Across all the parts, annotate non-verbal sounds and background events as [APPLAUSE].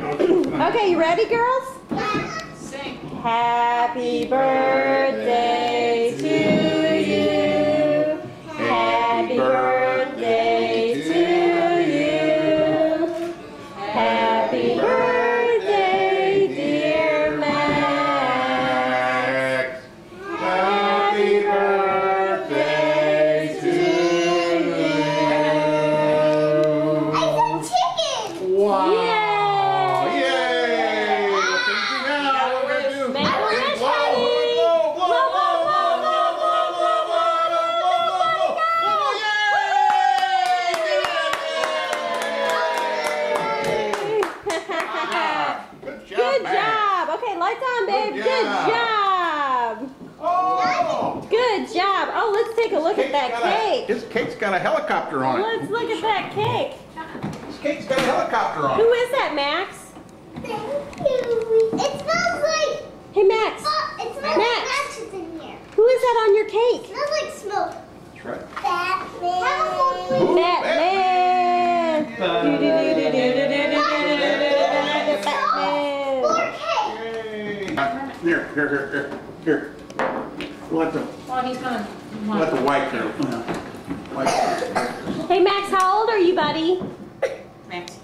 okay, you ready, girls? Sing. Happy birthday. got a helicopter on it. Let's look at that cake. This cake's got a helicopter on it. Who is that, Max? Thank you. It smells like... Hey, Max. Uh, it smells Max. like matches in here. Who is that on your cake? It smells like smoke. That's right. Batman. Have a Batman. Batman. Batman. More cake. Here, here, here, here. Here. Let the... Oh, he's gone. Let the white go. White. Hey, Max, how old are you, buddy? Max,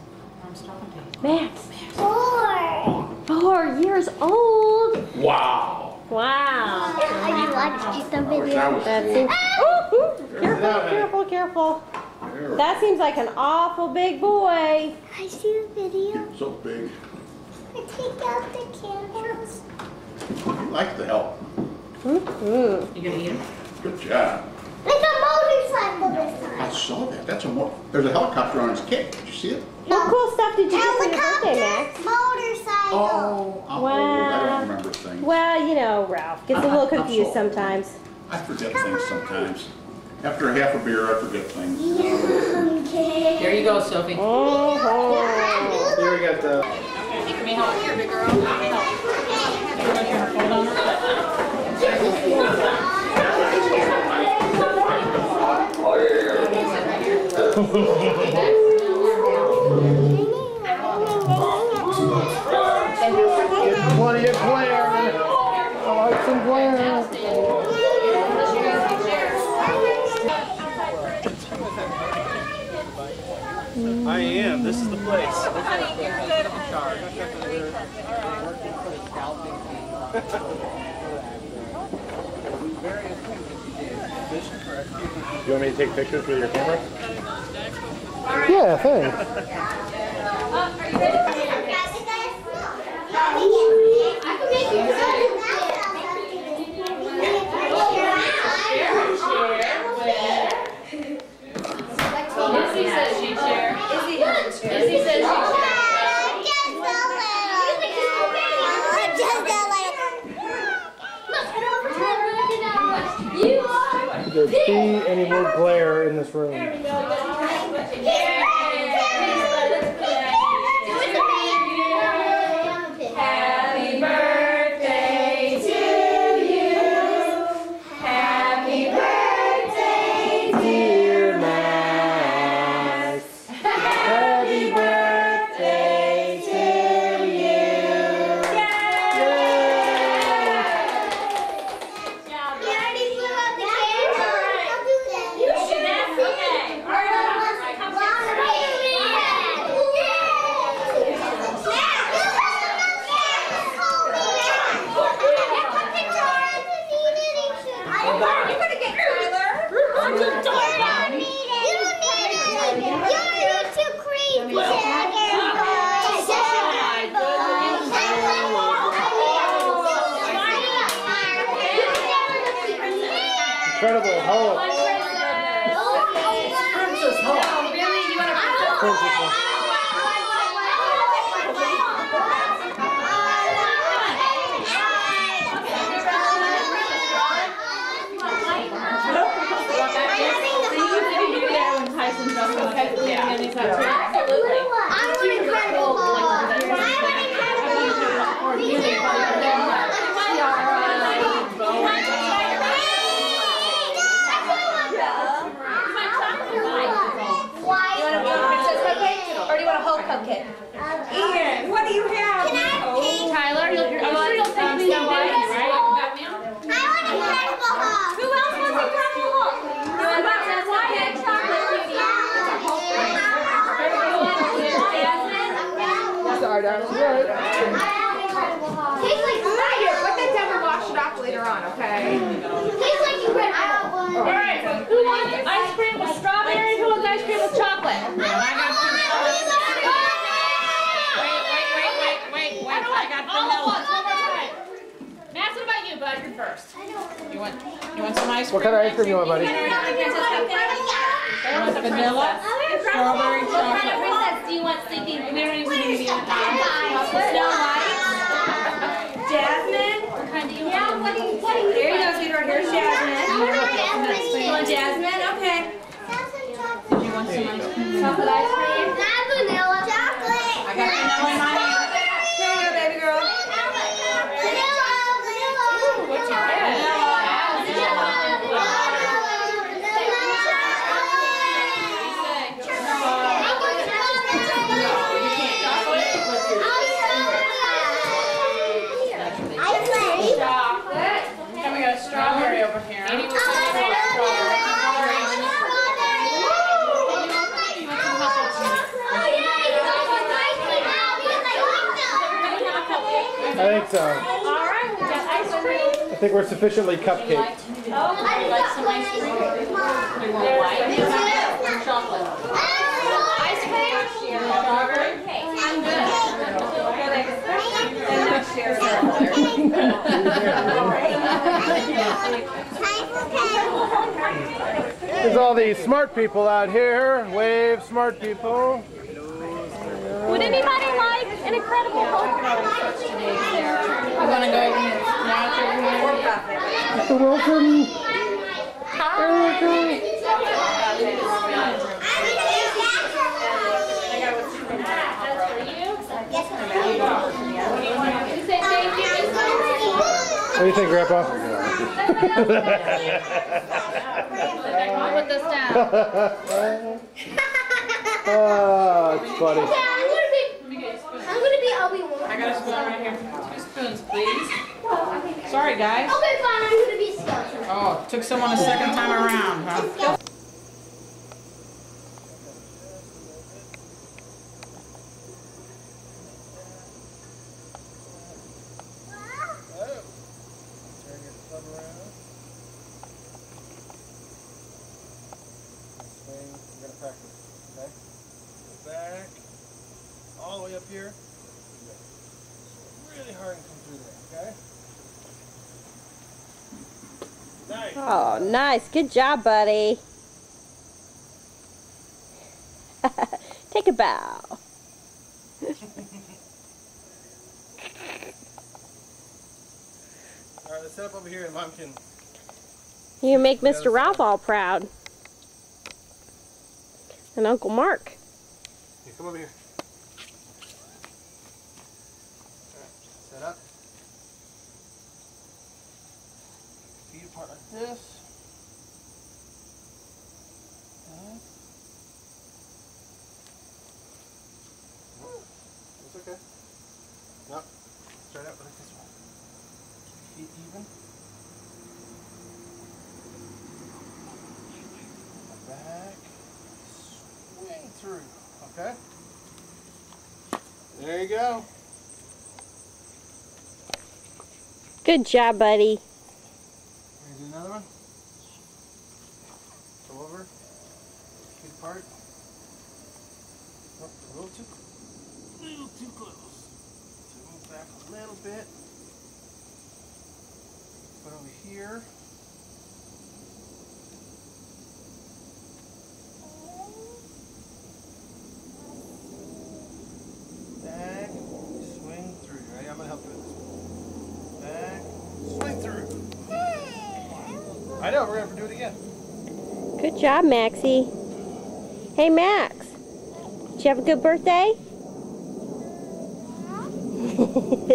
I'm talking to you. Max. Four. Four years old. Wow. Wow. Have you watched the I wish I video? was That cool. seems. Ooh, ooh, careful, careful, careful. There. That seems like an awful big boy. I see the video. So big. I take out the candles. He likes the help. Mm-hmm. You gonna eat him? Good job. Like a motorcycle this time. I saw that. That's a mo, there's a helicopter on his kick. Did you see it? What cool stuff did you get for your birthday, Max? motorcycle. Oh, I'm old. I don't remember things. Well, you know, Ralph gets a little I'm so confused sometimes. I forget things sometimes. After a half a beer, I forget things. Okay. There you go, Sophie. Oh, oh. Here we got the. Let me help here, big girl. Let me help. Hold on. Plenty of glare. I like some glare. I am. This is the place. You want me to take pictures with your camera? Yeah, thanks. Okay? Tastes like Incredible Hulk. All right, who wants ice cream with strawberry? Who wants ice cream with chocolate? I got some. Wait, wait, wait, wait, wait, wait. I got All at vanilla. once, one more time. What about you, bud? You're first. You want, you want some ice cream? What kind of ice cream you want, buddy? Vanilla, strawberry, What kind of chocolate. princess do you want sleeping? We don't even need to be on Snow White? Here you go, sweetheart. Here's Jasmine. You want Jasmine? Okay. You want some ice cream? Chocolate ice cream? Not vanilla. Chocolate. I got vanilla in my hand. Here you go, baby girl. Vanilla. Vanilla. What's your Chocolate. Then we got a strawberry over here. Maybe we'll put some strawberry. Oh, I think so. All right, we got ice cream. I think we're sufficiently cupcaked. Oh, would you like some ice cream? You want white or chocolate? Ice cream? Strawberry? I'm good. There's all these smart people out here. Wave, smart people. Would anybody like an Incredible Hulk? I'm gonna go watch it. Mr. Wilson. Erica. That's for you. You say. What do you think, Grandpa? I'll put this down. oh, it's funny. I'm gonna be I'm gonna be Obi Wan. I got a spoon right here. Two spoons, please. Sorry, guys. Okay, fine. I'm gonna be a skeleton. Oh, took someone a second time around, huh? Turn your club around. Swing. We're gonna practice. Okay. Go back. All the way up here. Really hard and come through there. Okay. Nice. Oh, nice. Good job, buddy. [LAUGHS] Take a bow. [LAUGHS] All right. Let's set up over here, and Mom can. You make Mr. Ralph all proud. And Uncle Mark. Here, come over here. All right. Set up. Feet apart like this. Okay. It's okay. No. Straight up like this one. Keep your feet even. Back. Swing through. Okay. There you go. Good job, buddy. Here's another one. Come over. Feet apart. Oh, a little too, little too close. So move back a little bit. Put over here. Back. Swing through. I'm gonna help you with this. Back. Swing through. I know, we're gonna do it again. Good job, Maxie. Hey, Max. Did you have a good birthday?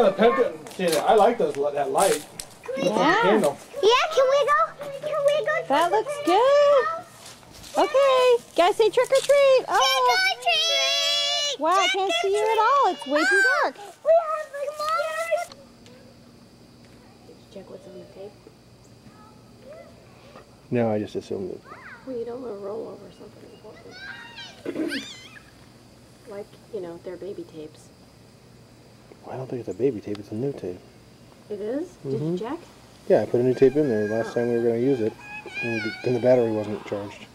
Look how the penta. See, I like those. That light. yeah. Candle. Yeah, can we go? Can we go? That looks good. Okay. Guys say trick or treat. Oh. Trick or treat! Wow, I can't see you at all. It's way too dark. Ah, we have the Did you check what's on the tape? No, I just assumed it. Well, you don't want to roll over something important. [COUGHS] like, you know, their baby tapes. I don't think it's a baby tape. It's a new tape. It is? Did you mm-hmm. check? Yeah, I put a new tape in there last time we were going to use it, and, and the battery wasn't charged.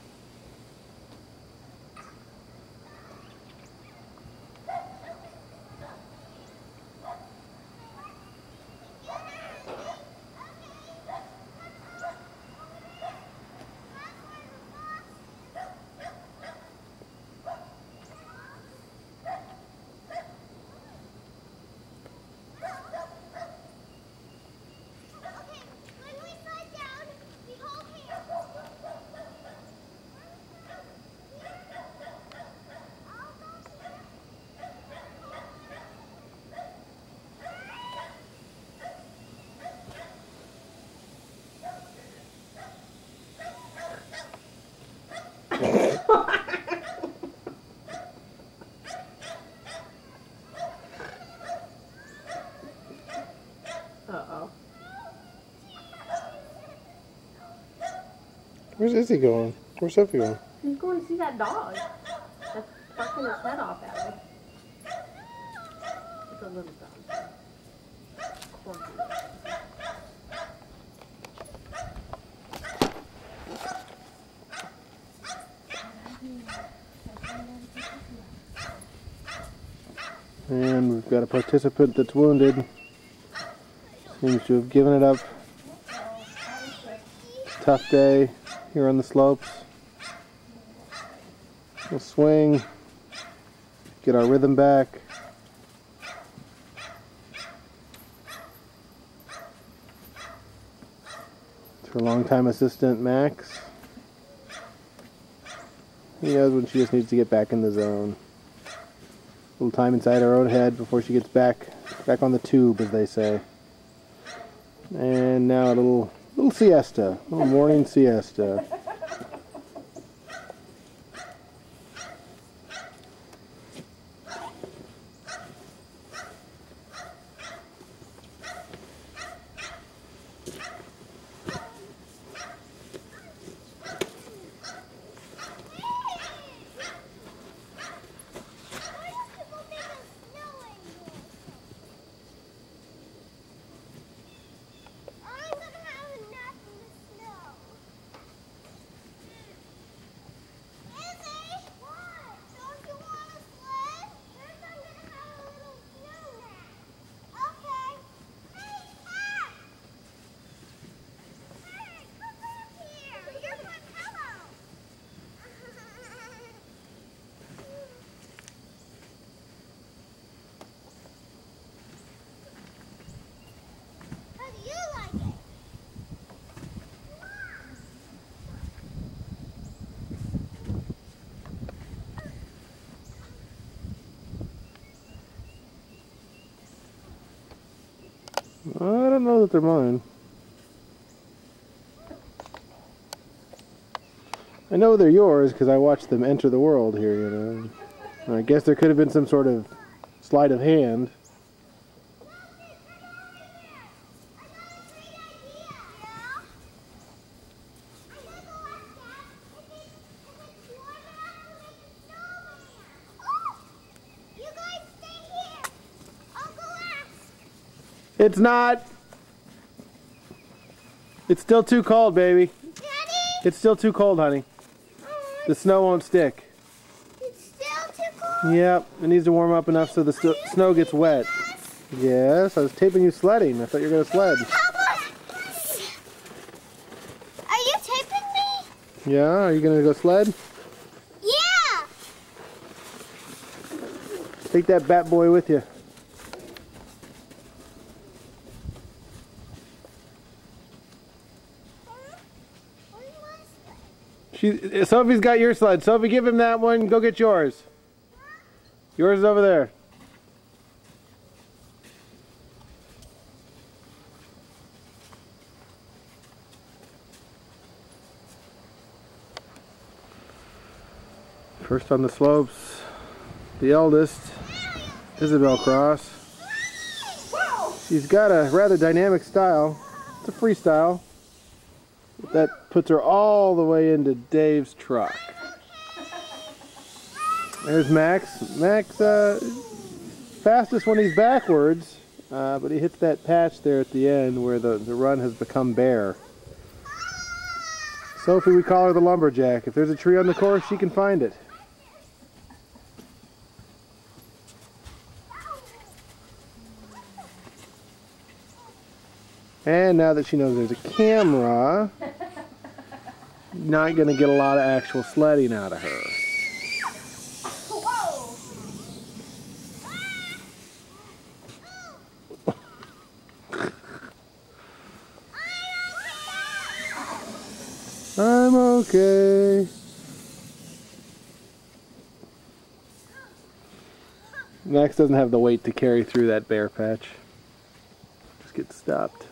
Where's Izzy going? Where's Sophie going? He's going to see that dog. That's fucking his head off at me. It's a little dog. And we've got a participant that's wounded. Seems to have given it up. Tough day here on the slopes. We'll swing, get our rhythm back. To her longtime assistant, Max. He knows when she just needs to get back in the zone A little time inside her own head before she gets back back on the tube as they say and now a little little siesta little morning siesta I'm gonna have a nap in the snow. Izzy! What? Don't you want a sled? First I'm gonna have a little snow nap. Okay. Hey, Pat! Hey, come back here. Here's my pillow. How do you like it? I don't know that they're mine. I know they're yours because i watched them enter the world here you know. I guess there could have been some sort of sleight of hand it's not it's still too cold baby it's still too cold honey oh, the snow won't stick It's still too cold. Yep, it needs to warm up enough so the snow gets wet. Yes, I was taping you sledding. I thought you were gonna sled. How about- Are you taping me? Yeah, are you gonna go sled? Yeah. Take that bat boy with you. She, Sophie's got your sled. Sophie, give him that one. Go get yours. Yours is over there. First on the slopes, the eldest, Isabel Cross. She's got a rather dynamic style. It's a freestyle. That puts her all the way into Dave's truck. There's Max. Max, uh, fastest when he's backwards, uh, but he hits that patch there at the end where the, the run has become bare. Sophie, we call her the lumberjack. If there's a tree on the course, she can find it. And now that she knows there's a camera, not going to get a lot of actual sledding out of her. I'm okay. Max doesn't have the weight to carry through that bare patch. Just get stopped.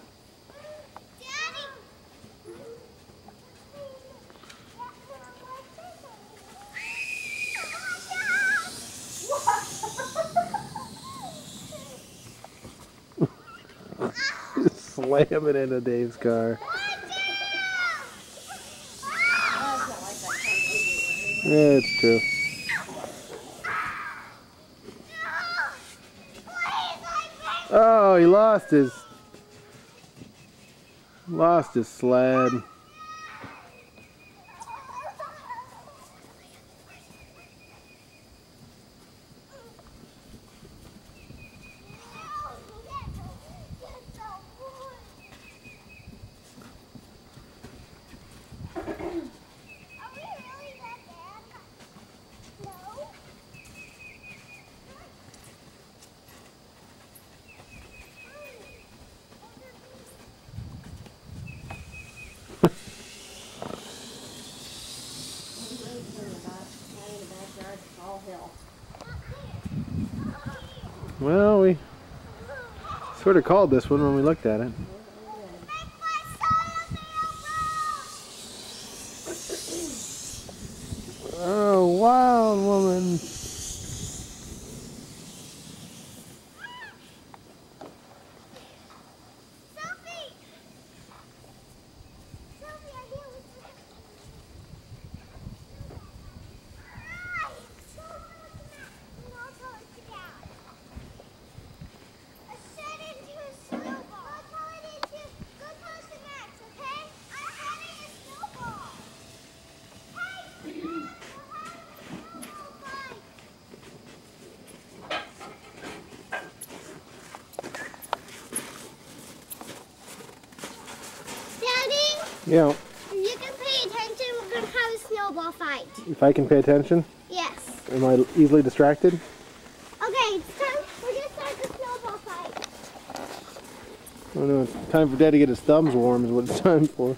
Slamming into Dave's car. Yeah, it's true. Oh, he lost his lost his sled. Well, we sort of called this one when we looked at it. Yeah, if you can pay attention, we're gonna have a snowball fight. if I can pay attention, Yes. am I easily distracted? Okay, it's time. We're gonna start the snowball fight. Oh no, it's time for Dad to get his thumbs warm is what it's [LAUGHS] time for.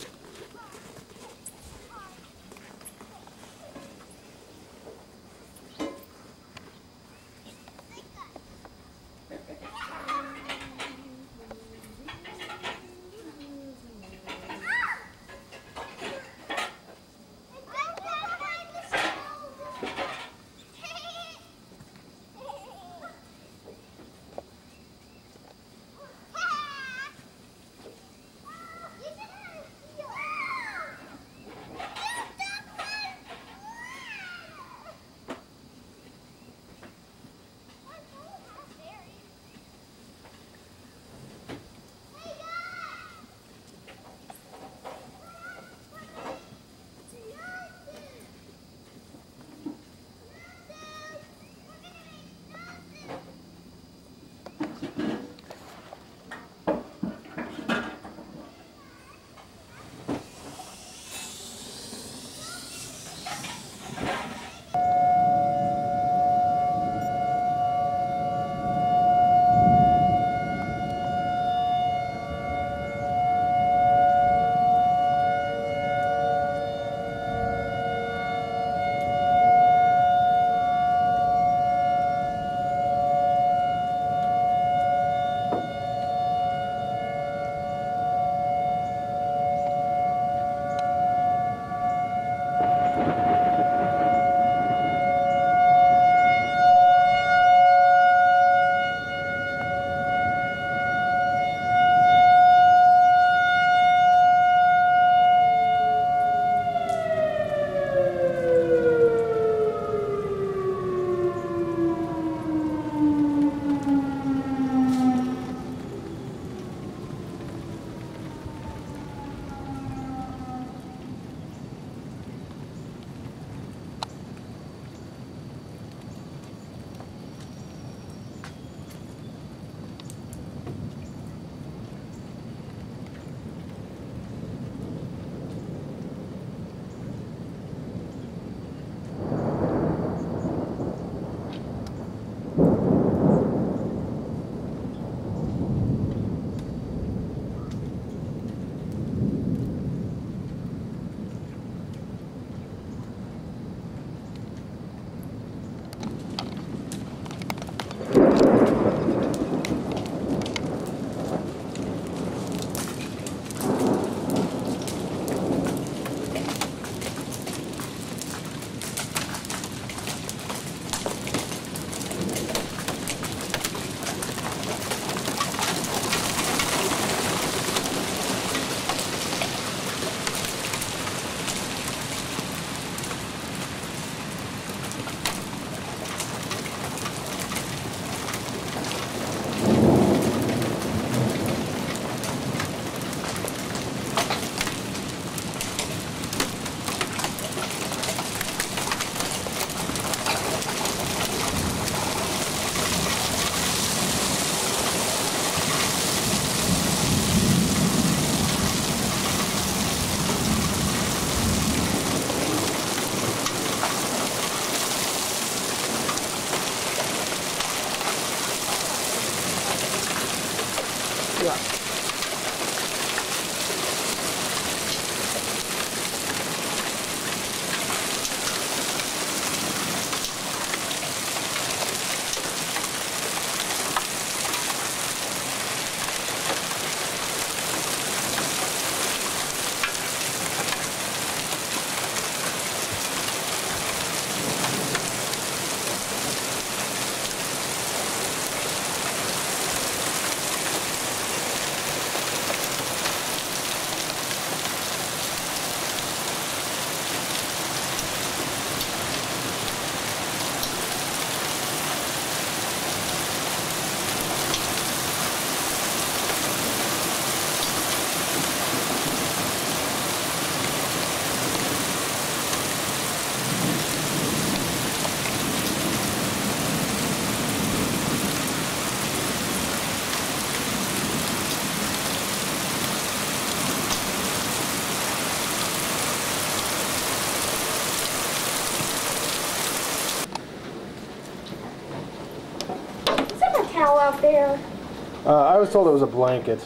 Uh, I was told it was a blanket.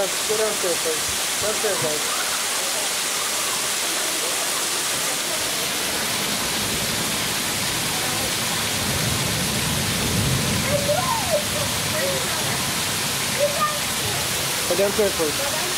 Down, go downstairs, please. Downstairs, guys. Go downstairs, please.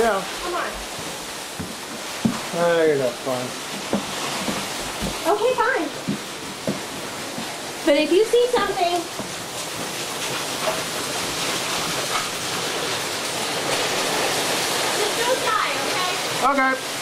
Yeah. Come on. Ah, you're not fun. Okay, fine. But if you see something, just don't die, okay? Okay.